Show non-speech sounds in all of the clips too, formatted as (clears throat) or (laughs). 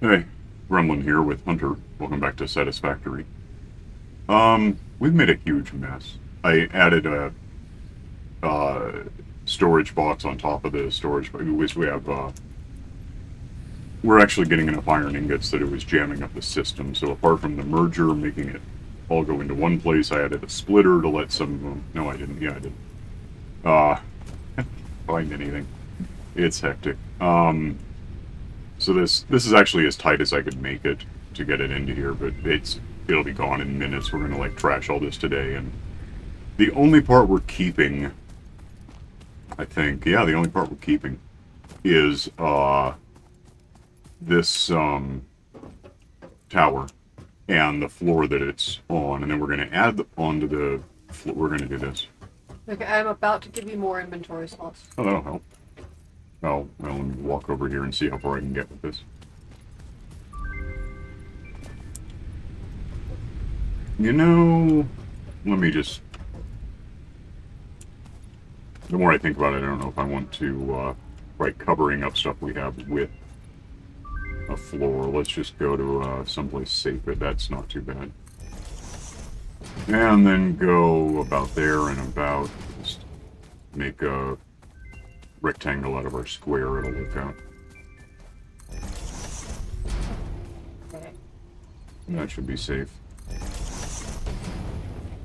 Hey, Gremlin here with Hunter. Welcome back to Satisfactory. Um, we've made a huge mess. I added a uh, storage box on top of the storage. We we have. Uh, we're actually getting enough iron ingots that it was jamming up the system. So apart from the merger making it all go into one place, I added a splitter to let some. No, I didn't. Yeah, I did. Uh, (laughs) find anything. It's hectic. Um, so this this is actually as tight as I could make it to get it into here, but it's it'll be gone in minutes. We're gonna like trash all this today, and the only part we're keeping, I think, yeah, the only part we're keeping is uh this um tower and the floor that it's on, and then we're gonna add the, onto the floor. We're gonna do this. Okay, I'm about to give you more inventory slots. Oh, that'll help. Let me walk over here and see how far I can get with this. You know, let me just... The more I think about it, I don't know if I want to, uh, like, covering up stuff we have with a floor. Let's just go to, uh, someplace safe, but that's not too bad. And then go about there and about, just make a rectangle out of our square it'll work out. That should be safe.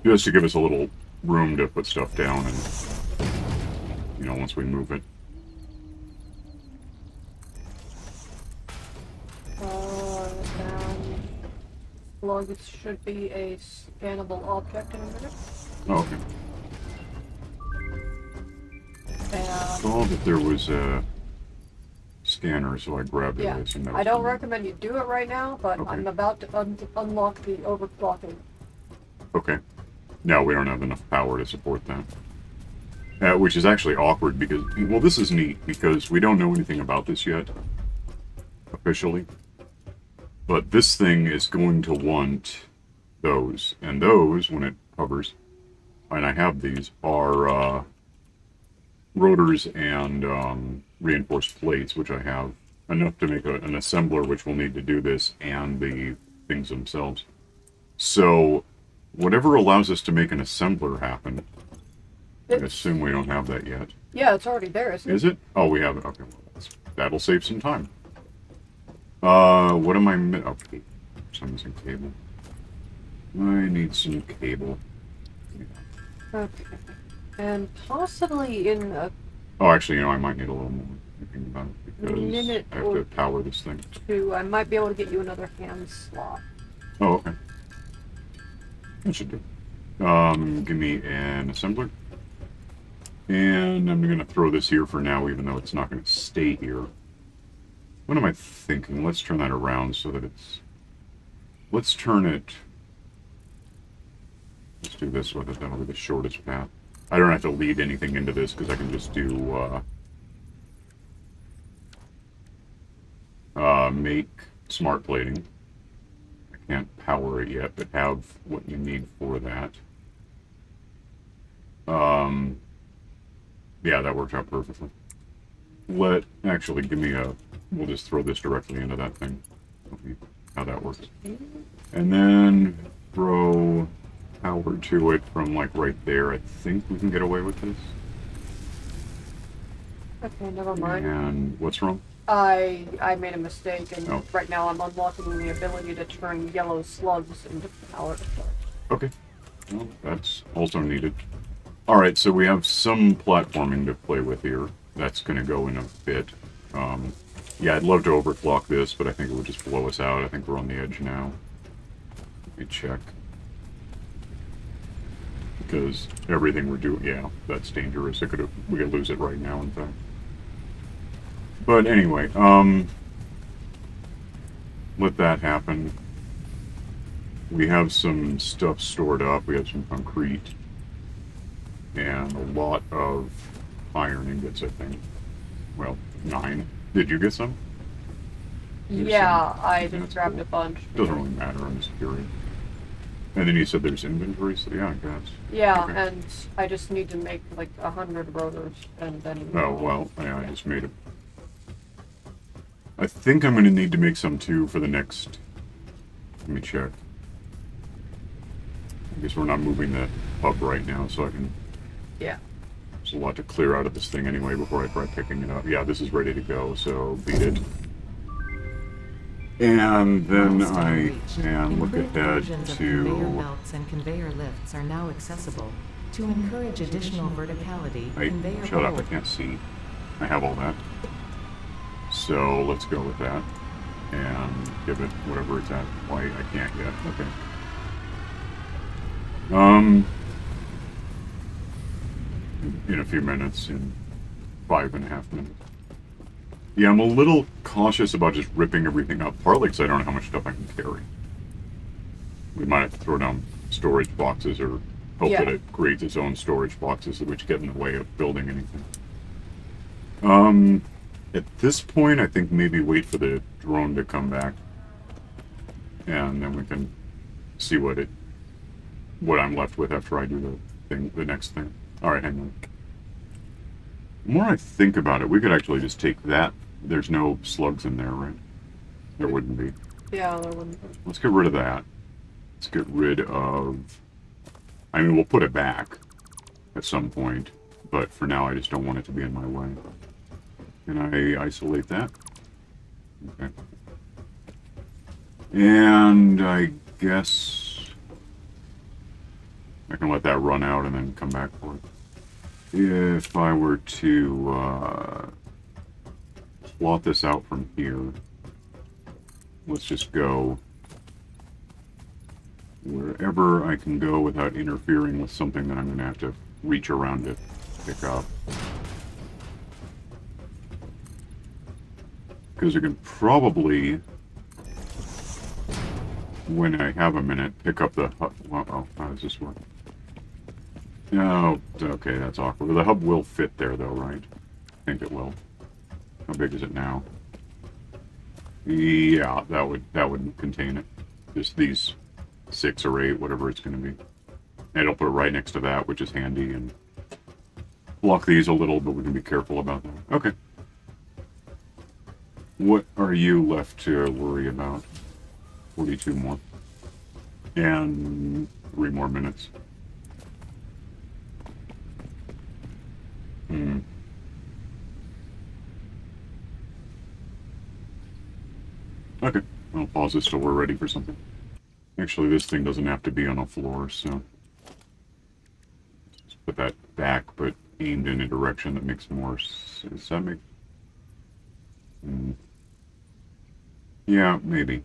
Just to give us a little room to put stuff down and, you know, once we move it. Uh, then slugs should be a scannable object in a minute. Oh, okay. That there was a scanner, so I grabbed it. yeah, assumed that I don't recommend you do it right now, but Okay. I'm about to un unlock the overclocking. Okay. No, we don't have enough power to support that. Uh, which is actually awkward because, well, this is neat because we don't know anything about this yet, officially. But this thing is going to want those, and those, when it hovers, and I have these, are uh, rotors and um, reinforced plates, which I have enough to make a, an assembler, which will need to do this, and the things themselves. So, whatever allows us to make an assembler happen, I assume we don't have that yet. yeah, it's already there, isn't Is it? Oh, we have it. Okay, well, that's, that'll save some time. Uh, what am I? Mi- okay, so I'm missing cable. I need some cable. it? Okay. And possibly in a Oh, actually, you know, I might need a little more. Thinking about it because Minute I have or- to power this thing. two, I might be able to get you another hand slot. Oh, okay. That should do. Um, give me an assembler. And I'm gonna throw this here for now, even though it's not gonna stay here. What am I thinking? Let's turn that around so that it's... Let's turn it... Let's do this with it, that'll be the shortest path. I don't have to lead anything into this, because I can just do, uh... Uh, make smart plating. I can't power it yet, but have what you need for that. Um, yeah, that worked out perfectly. Let, actually, give me a, we'll just throw this directly into that thing. How that works. And then throw power to it from like right there. I think we can get away with this. Okay, never mind. And what's wrong? I I made a mistake, and Oh. right now I'm unlocking the ability to turn yellow slugs into power. Okay. Well, that's also needed. Alright, so we have some platforming to play with here. That's going to go in a bit. Um, yeah, I'd love to overclock this, but I think it would just blow us out. I think we're on the edge now. Let me check. Because everything we're doing, yeah, that's dangerous. It could we could lose it right now, in fact. But anyway, um, let that happen. We have some stuff stored up. We have some concrete and a lot of iron ingots, I think. Well, nine. Did you get some? There's Yeah, some- I just grabbed cool. a bunch. Doesn't really matter. I'm just curious. And then you said there's inventory, so yeah, I guess. Yeah, Okay. and I just need to make like a hundred rotors, and then. Oh well, yeah, I just made a I think I'm going to need to make some too for the next. Let me check. I guess we're not moving the hub right now, so I can. Yeah. There's a lot to clear out of this thing anyway before I try picking it up. Yeah, this is ready to go, so beat it. And then I reached. can look Improved ahead versions of conveyor to. belts and conveyor lifts are now accessible. To encourage additional verticality, Hey, conveyor shut up! I can't see. I have all that. So let's go with that and give it whatever it's at. Why I can't yet. Okay. Um, in a few minutes, in five and a half minutes. Yeah, I'm a little cautious about just ripping everything up, partly because I don't know how much stuff I can carry. We might have to throw down storage boxes or hope that it creates its own storage boxes which get in the way of building anything. Um, at this point, I think maybe wait for the drone to come back, and then we can see what it, what I'm left with after I do the thing, the next thing. All right, hang on. The more I think about it, we could actually just take that. There's no slugs in there, right? There wouldn't be. Yeah, there wouldn't be. Let's get rid of that. Let's get rid of. I mean, we'll put it back at some point, but for now, I just don't want it to be in my way. Can I isolate that? Okay. And I guess I can let that run out and then come back for it. If I were to uh, plot this out from here, let's just go wherever I can go without interfering with something that I'm going to have to reach around to pick up. Because I can probably, when I have a minute, pick up the hub. Uh oh, how does this work? No, okay, that's awkward. The hub will fit there, though, right? I think it will. How big is it now? Yeah, that would that would contain it. Just these six or eight, whatever it's going to be. And it'll put it right next to that, which is handy, and block these a little, but we can be careful about that. Okay. What are you left to worry about? 42 more. And three more minutes. Hmm. Okay, I'll pause till we're ready for something. Actually, this thing doesn't have to be on the floor, so... Just put that back, but aimed in a direction that makes more sense. Does that make... Hmm. Yeah, maybe.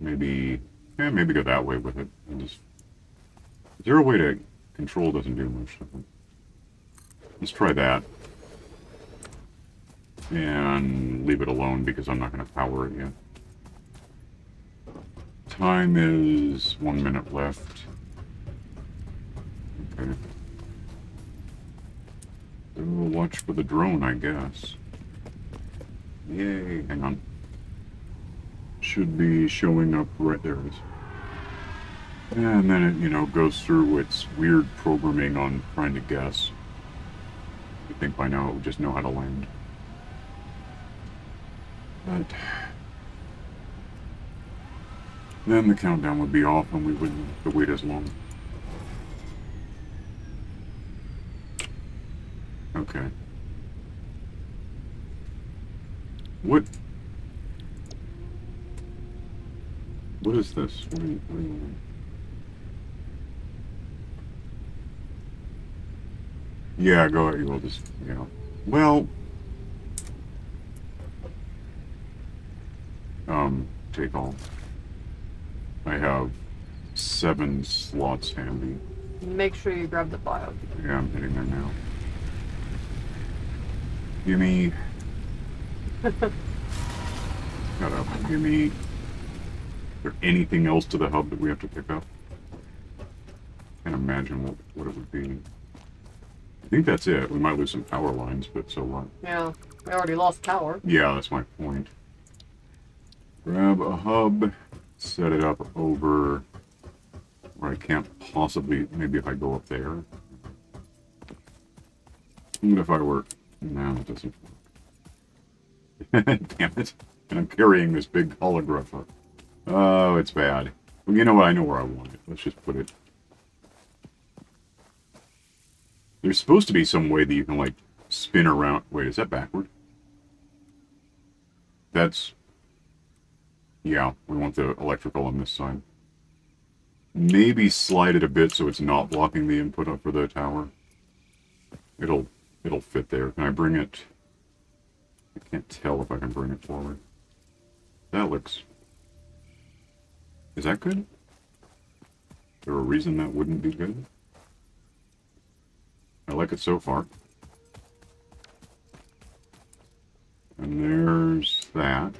Maybe... Yeah, maybe go that way with it. And just... Zero way to control doesn't do much. Let's try that. And leave it alone because I'm not going to power it yet. Time is one minute left. Okay. So watch for the drone, I guess. Yay, hang on. Should be showing up right there. And then it, you know, goes through its weird programming on trying to guess. I think by now it would just know how to land. But then the countdown would be off and we wouldn't have to wait as long. Okay. What? What is this? What are you, what are you Yeah, go ahead. We'll just, you know. Well, um, take all. I have seven slots handy. Make sure you grab the bio. Yeah, I'm hitting there now. Give me. (laughs) Shut up. Give me. Is there anything else to the hub that we have to pick up? Can't imagine what, what it would be. I think that's it. We might lose some power lines, but so what? Yeah, we already lost power. Yeah, that's my point. Grab a hub, set it up over where I can't possibly. Maybe if I go up there. What if I were. No, it doesn't work. (laughs) Damn it. And I'm carrying this big holographer. Oh, it's bad. Well, you know what? I know where I want it. Let's just put it. There's supposed to be some way that you can, like, spin around. Wait, is that backward? That's. Yeah, we want the electrical on this side. Maybe slide it a bit so it's not blocking the input up for the tower. It'll it'll fit there. Can I bring it? I can't tell if I can bring it forward. That looks. Is that good? Is there a reason that wouldn't be good? I like it so far. And there's that.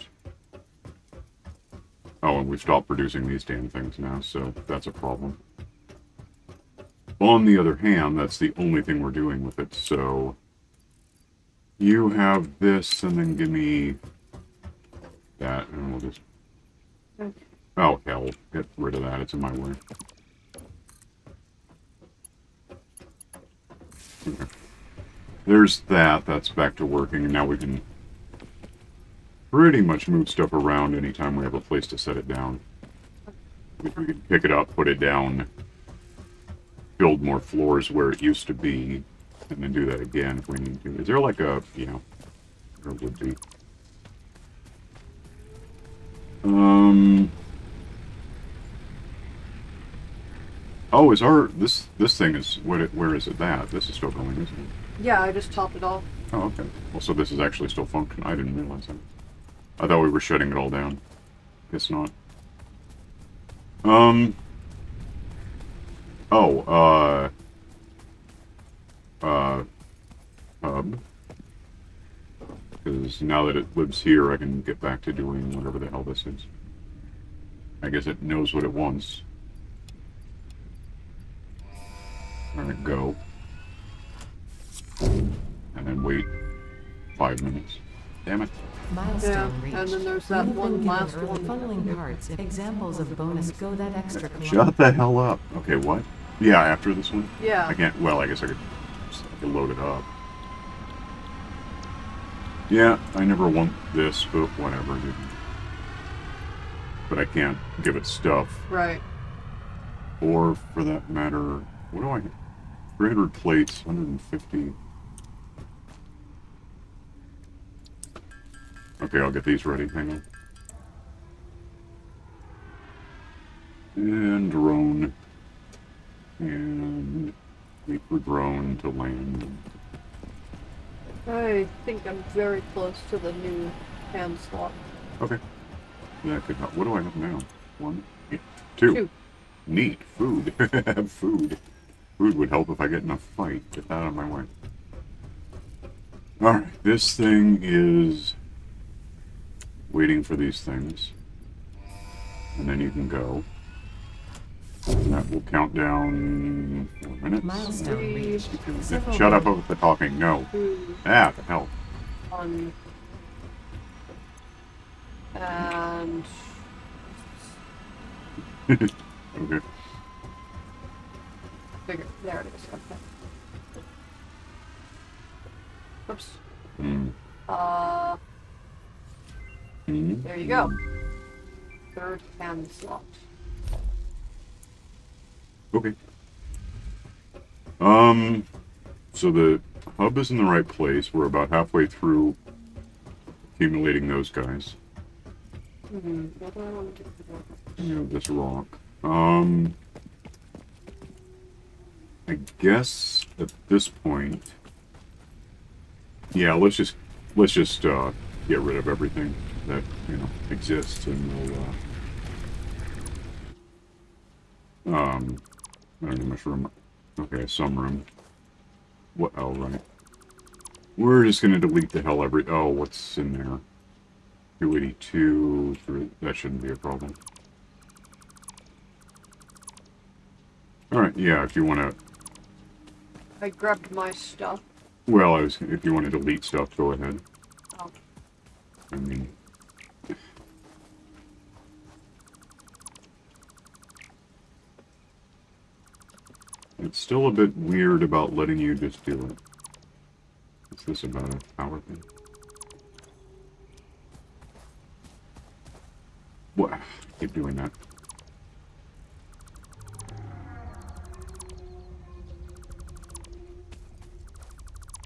Oh, and we've stopped producing these damn things now, so that's a problem. On the other hand, that's the only thing we're doing with it, so... You have this, and then give me that, and we'll just... Okay. Oh, hell. Get rid of that. It's in my way. There's that. That's back to working, and now we can pretty much move stuff around anytime we have a place to set it down. If we can pick it up, put it down, build more floors where it used to be, and then do that again if we need to. Is there like a, you know, there would be. Um. Oh, is our this this thing is what? It, where is it? That this is still going, isn't it? Yeah, I just topped it off. Oh, okay. Well, so this is actually still functioning. I didn't realize that. I thought we were shutting it all down. Guess not. Um. Oh, uh. Uh. Hub. Because now that it lives here, I can get back to doing whatever the hell this is. I guess it knows what it wants. Alright, go. And then wait five minutes. Damn it. Milestone Yeah, reached. and then there's that You've one last one. Following parts, examples of bonus go that extra Shut the hell up. Okay, what? Yeah, after this one? Yeah. I can't. Well, I guess I could, I could load it up. Yeah, I never want this, but whatever, dude. But I can't give it stuff. Right. Or, for that matter, what do I... 300 plates, 150... Okay, I'll get these ready. Hang on. And drone. And wait for drone to land. I think I'm very close to the new hand slot. Okay. That could help. What do I have now? One? Yeah. Two. Two. Neat. Food. (laughs) Food. Food would help if I get in a fight. Get that out of my way. Alright, this thing is waiting for these things. And then you can go. And that will count down four minutes. Milestone reached. Shut up with the talking. No. Ah, the hell. one, and (laughs) Okay. figure. There it is. Okay. Oops. Mm. Uh, Mm. there you go. Third hand slot. Okay. Um, so the hub is in the right place. We're about halfway through accumulating those guys. Hmm. What do I want to do? You know, this rock. Um, I guess at this point, yeah, let's just let's just uh, get rid of everything that you know exists, and we'll. Uh, um, I don't know much room. Okay, some room. What? Oh, right. We're just gonna delete the hell every. Oh, what's in there? 282. Three, that shouldn't be a problem. Alright, yeah, if you want to... I grabbed my stuff. Well, I was, if you want to delete stuff, go ahead. Oh. I mean... It's still a bit weird about letting you just do it. Is this about a power thing? What? Keep doing that.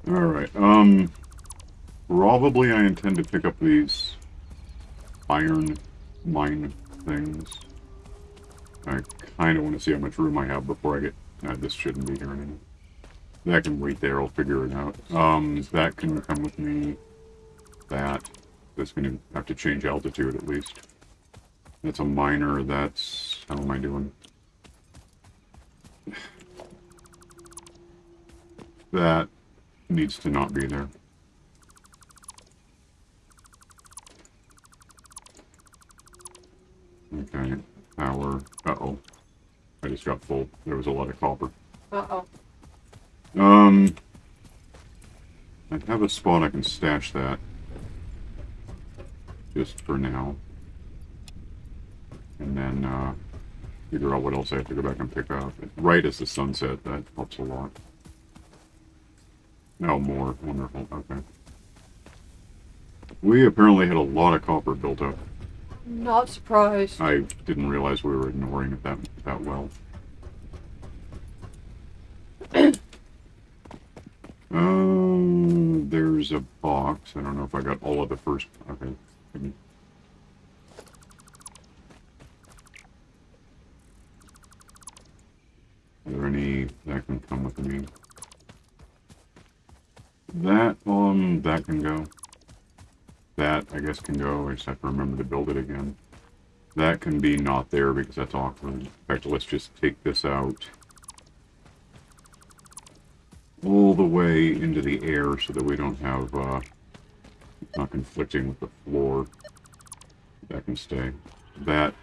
Alright, um... Probably I intend to pick up these iron mine things. I kind of want to see how much room I have before I get... Nah, this shouldn't be here anymore. That can wait there, I'll figure it out. Um, that can come with me. That. That's to have to change altitude at least. That's a minor, that's... How am I doing? That needs to not be there. Okay, power. Uh-oh. I just got full. There was a lot of copper. Uh-oh. Um, I have a spot I can stash that. Just for now. And then, uh, figure out what else I have to go back and pick up. Right as the sunset, that helps a lot. No, more. Wonderful. Okay. We apparently had a lot of copper built up. Not surprised. I didn't realize we were ignoring it that, that well. Um, (clears throat) there's a box. I don't know if I got all of the first. Okay. Are there any that can come with me? That, um, that can go. That, I guess, can go. I just have to remember to build it again. That can be not there because that's awkward. In fact, let's just take this out all the way into the air so that we don't have, uh, not conflicting with the floor. That can stay. That,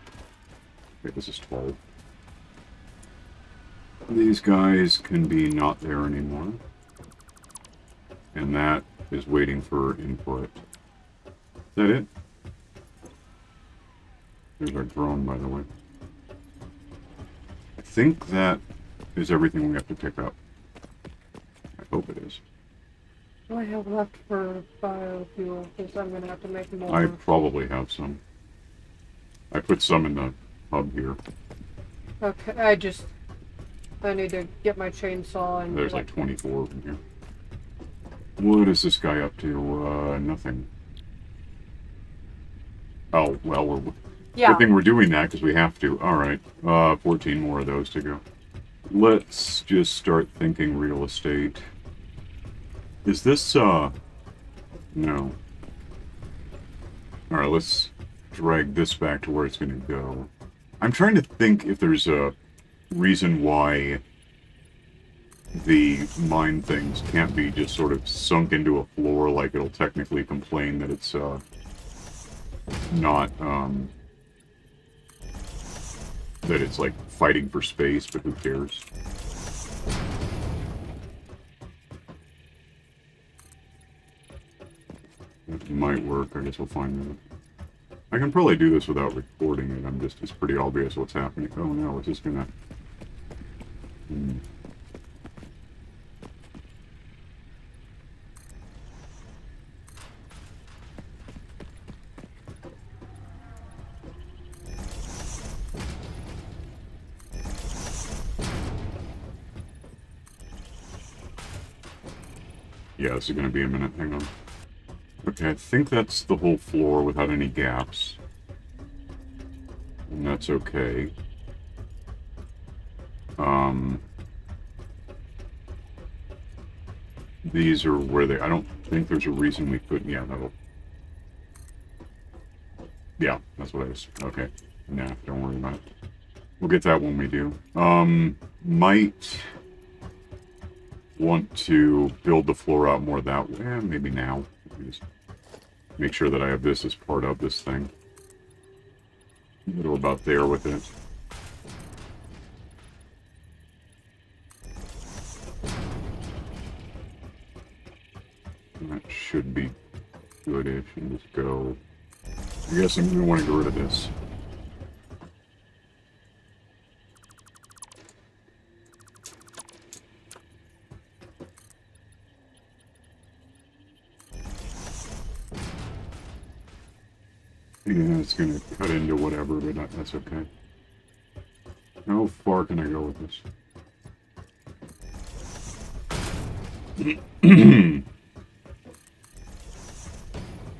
okay, this is 12. These guys can be not there anymore. And that is waiting for input. Is that it? There's our drone, by the way. I think that is everything we have to pick up. I hope it is. I have left for biofuel? Because I'm gonna have to make more. I probably have some. I put some in the hub here. Okay, I just I need to get my chainsaw and There's like 24 in here. What is this guy up to? Uh, nothing. Oh, well, we're... yeah. Good thing we're doing that because we have to. Alright, uh, 14 more of those to go. Let's just start thinking real estate. Is this, uh... No. Alright, let's drag this back to where it's going to go. I'm trying to think if there's a reason why the mine things can't be just sort of sunk into a floor like it'll technically complain that it's uh not um that it's like fighting for space but who cares it might work i guess we'll find out I can probably do this without recording it. I'm just, it's pretty obvious what's happening. Oh no, it's just gonna... Hmm. Yeah, this is gonna be a minute. Hang on. Okay, I think that's the whole floor without any gaps. And that's okay. Um, these are where they... I don't think there's a reason we couldn't... Yeah, that'll... Yeah, that's what I was... Okay. Nah, don't worry about it. We'll get that when we do. Um, might want to build the floor out more that way. Eh, maybe now. Just make sure that I have this as part of this thing. Little about there with it. That should be good-ish. And just go... I guess I'm going to want to get rid of this. Yeah, it's gonna cut into whatever, but that, that's okay. How far can I go with this? (clears throat)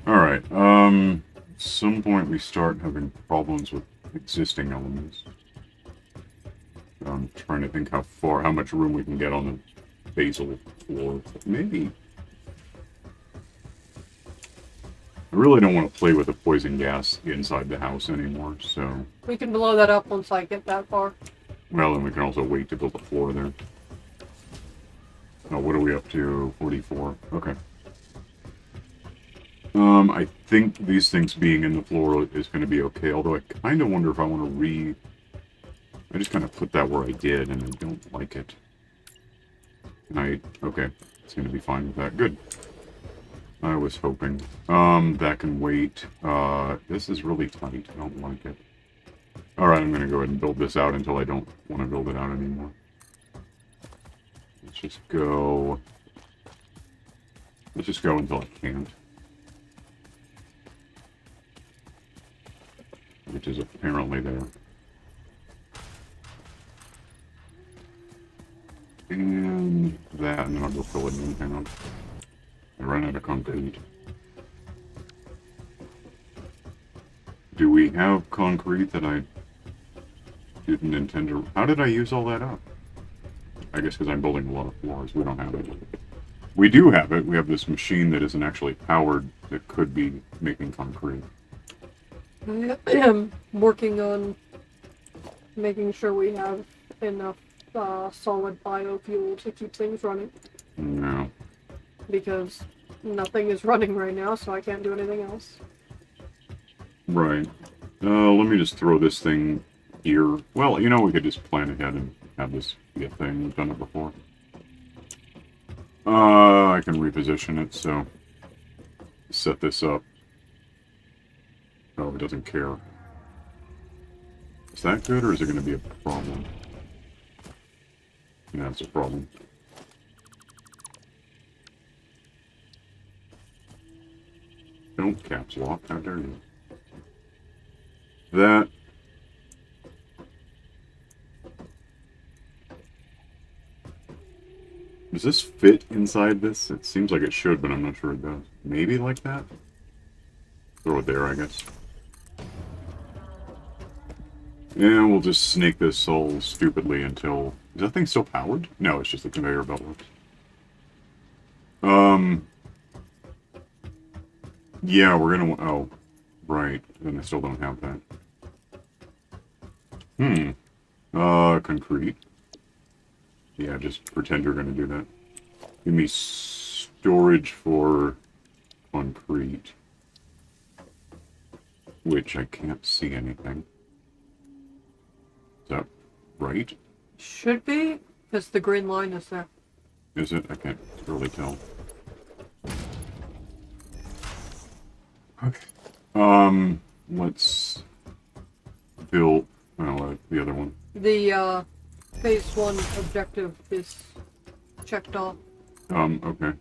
Alright, um, at some point we start having problems with existing elements. I'm trying to think how far, how much room we can get on the basal floor. Maybe. I really don't want to play with the poison gas inside the house anymore, so... We can blow that up once I get that far. Well, and we can also wait to build the floor there. Oh, what are we up to? 44. Okay. Um, I think these things being in the floor is going to be okay, although I kind of wonder if I want to re... I just kind of put that where I did, and I don't like it. And I... Okay, it's going to be fine with that. Good. I was hoping. Um, that can wait. Uh, this is really tight. I don't like it. Alright, I'm going to go ahead and build this out until I don't want to build it out anymore. Let's just go... Let's just go until I can't. Which is apparently there. And that, and then I'll go fill it in. Hang on. I ran out of concrete. Do we have concrete that I didn't intend to... How did I use all that up? I guess because I'm building a lot of floors. We don't have it. We do have it. We have this machine that isn't actually powered that could be making concrete. (clears throat) I am working on making sure we have enough uh, solid biofuel to keep things running No. Because nothing is running right now, so I can't do anything else. Right. Uh, let me just throw this thing here. Well, you know, we could just plan ahead and have this be a thing. We've done it before. Uh, I can reposition it, so... Set this up. Oh, it doesn't care. Is that good, or is it going to be a problem? Yeah, it's a problem. Don't caps lock, how dare you. That. Does this fit inside this? It seems like it should, but I'm not sure it does. Maybe like that? Throw it there, I guess. Yeah, we'll just snake this all stupidly until... Is that thing still powered? No, it's just the conveyor belt works. Um... Yeah, we're gonna... Oh, right. And I still don't have that. Hmm. Uh, concrete. Yeah, just pretend you're gonna do that. Give me storage for concrete. Which I can't see anything. Is that right? Should be, because the green line is there. Is it? I can't really tell. Okay. Um, let's build, well, uh, the other one. The uh, phase one objective is checked off. Um, okay.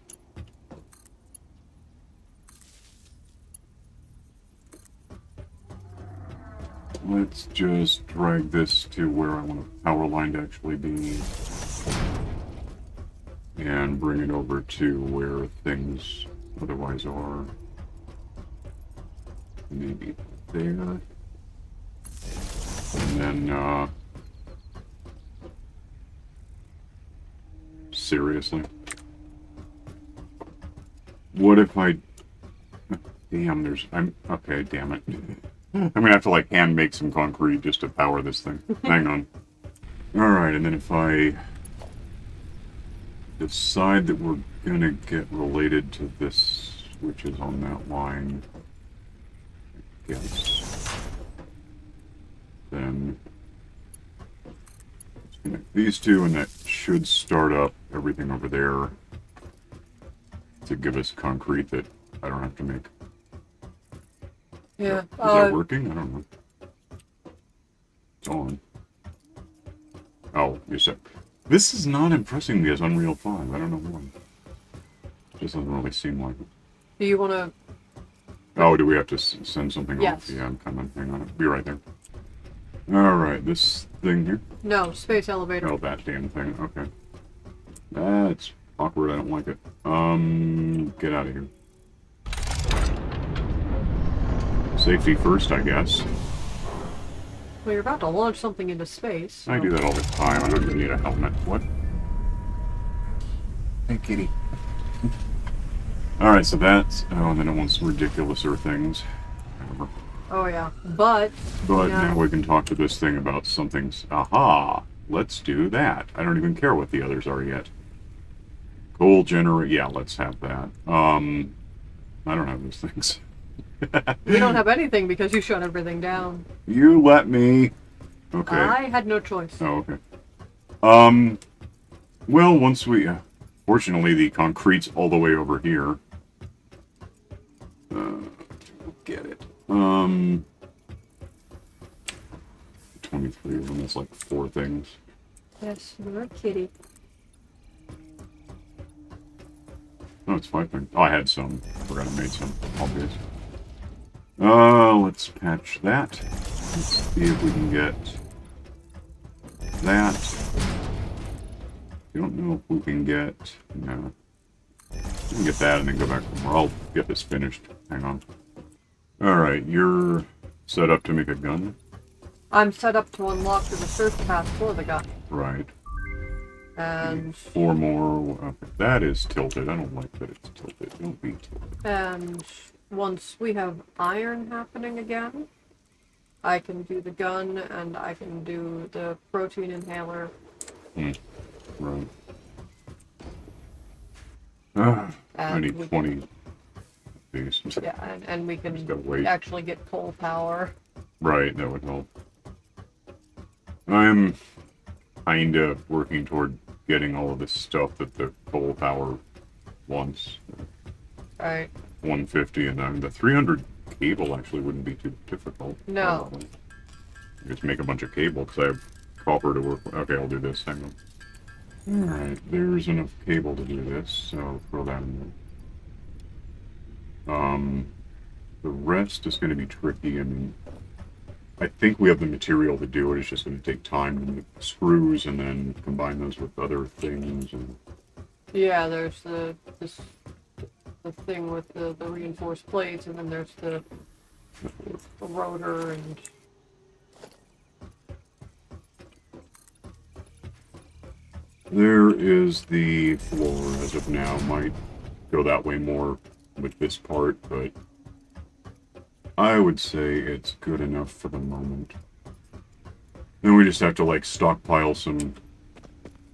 Let's just drag this to where I want the power line to actually be. And bring it over to where things otherwise are. Maybe there. And then, uh... Seriously? What if I... Damn, there's... I'm... Okay, damn it. I'm gonna have to, like, hand make some concrete just to power this thing. Hang on. Alright, and then if I... decide that we're gonna get related to this, which is on that line... Then... Connect these two, and that should start up everything over there to give us concrete that I don't have to make. Yeah. Is Uh, that working? I don't know. It's on. Oh, you said. This is not impressing me as Unreal 5. I don't know why. Just doesn't really seem like it. do you want to Oh, do we have to send something Yes. off? Yeah, I'm coming. Hang on. Be right there. All right, this thing here. No, space elevator. Oh, that damn thing. Okay. That's awkward. I don't like it. Um, get out of here. Safety first, I guess. Well, you're about to launch something into space. I do that all the time. I don't even need a helmet. What? Hey, kitty. All right, so that's. Oh, and then it wants ridiculouser things. Whatever. Oh yeah, but But Yeah. now we can talk to this thing about something's. Aha! Let's do that. I don't even care what the others are yet. Coal generate. Yeah, let's have that. Um, I don't have those things. we don't have anything because you shut everything down. You let me. Okay. I had no choice. Oh, okay. Um, well, once we, uh, fortunately, the concrete's all the way over here. Uh, get it. Um, 23 of them, that's like four things. Yes, you're a kitty. No, it's five things. Oh, I had some. I forgot I made some. Obvious. Uh, let's patch that. Let's see if we can get that. I don't know if we can get. No. We can get that and then go back from where I'll get this finished. Hang on. Alright, you're set up to make a gun? I'm set up to unlock the research path for the gun. Right. And Four more. Okay, that is tilted. I don't like that it's tilted. Don't be tilted. and once we have iron happening again, I can do the gun and I can do the protein inhaler. Hmm. Right. Ah, I And need 20 of these. Yeah, and, and we Just can gotta wait. actually get coal power. Right, that would help. I'm kind of working toward getting all of this stuff that the coal power wants. Right. 150 and then the 300 cable actually wouldn't be too difficult. No. probably. Just make a bunch of cable because I have copper to work with. Okay, I'll do this. Hang on. Alright, there's enough cable to do this, so throw that in there. Um, the rest is going to be tricky. I mean, I think we have the material to do it. It's just going to take time to make screws and then combine those with other things. And Yeah, there's the this the thing with the, the reinforced plates, and then there's the, the rotor and There is the floor as of now. Might go that way more with this part, but I would say it's good enough for the moment. Then we just have to like stockpile some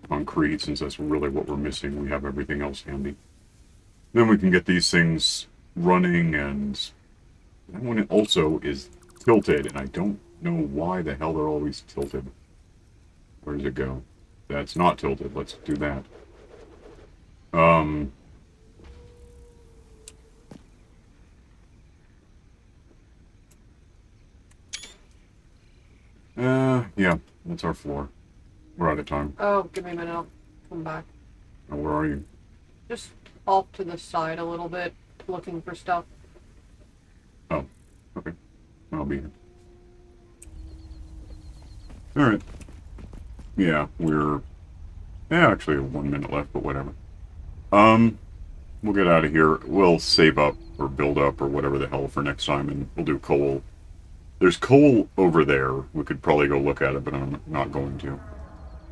concrete since that's really what we're missing. We have everything else handy. Then we can get these things running and that one also is tilted and I don't know why the hell they're always tilted. Where does it go? That's not tilted. Let's do that. Um. Uh, yeah, that's our floor. We're out of time. oh, give me a minute, I'll come back. Where are you? Just off to the side a little bit, looking for stuff. Oh, okay. I'll be here. All right. Yeah, we're. Yeah, actually, one minute left, but whatever. Um, we'll get out of here. We'll save up or build up or whatever the hell for next time, and we'll do coal. There's coal over there. We could probably go look at it, but I'm not going to.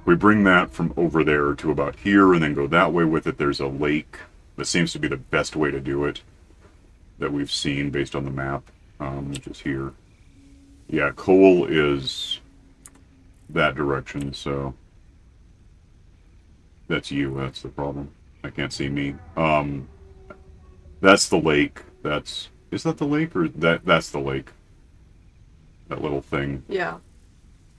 We bring that from over there to about here, and then go that way with it. There's a lake. That seems to be the best way to do it that we've seen based on the map, um, which is here. Yeah, coal is that direction, so that's you. That's the problem. I can't see me. Um, that's the lake. That's is that the lake or that that's the lake. That little thing, Yeah,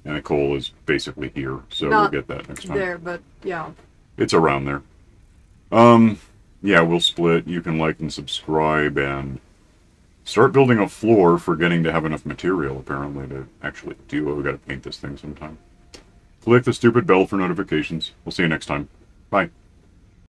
and coal is basically here, so Not we'll get that next time. there, but yeah. It's around there. Um, yeah, we'll split. You can like and subscribe and start building a floor, forgetting to have enough material, apparently, to actually do it. we got to paint this thing sometime. Click the stupid bell for notifications. We'll see you next time. Bye.